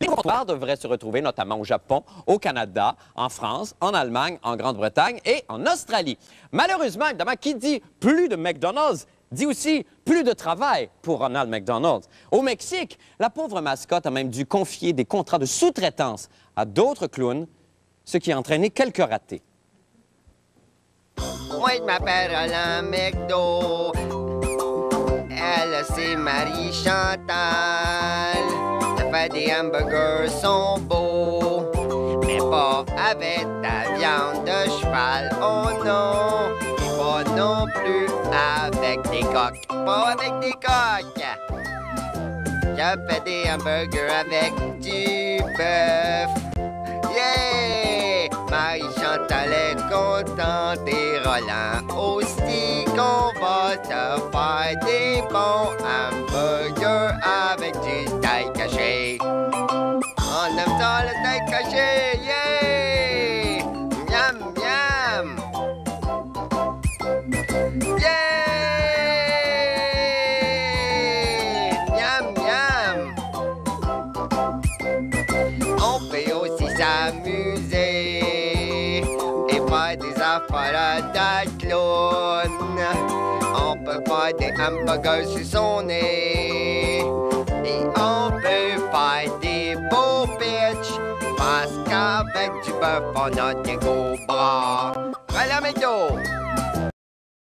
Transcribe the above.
Les comptoirs devraient se retrouver notamment au Japon, au Canada, en France, en Allemagne, en Grande-Bretagne et en Australie. Malheureusement, évidemment, qui dit plus de McDonald's dit aussi plus de travail pour Ronald McDonald. Au Mexique, la pauvre mascotte a même dû confier des contrats de sous-traitance à d'autres clowns, ce qui a entraîné quelques ratés. Des hamburgers sont beaux. Mais pas avec ta viande de cheval, oh non. Pas non plus avec des coques. Pas avec des coques. Je fais des hamburgers avec du bœuf. Yeah! Marie-Chantal est contente et Roland aussi qu'on va se faire des bons hamburgers On aime ça le steak caché, yeah! Miam, miam! Yeah! Miam, miam! On peut aussi s'amuser et faire des affaires de clown. On peut faire des hamburgers sur son nez. Qu'avec du bœuf, on a des gros bras. Voilà, météo!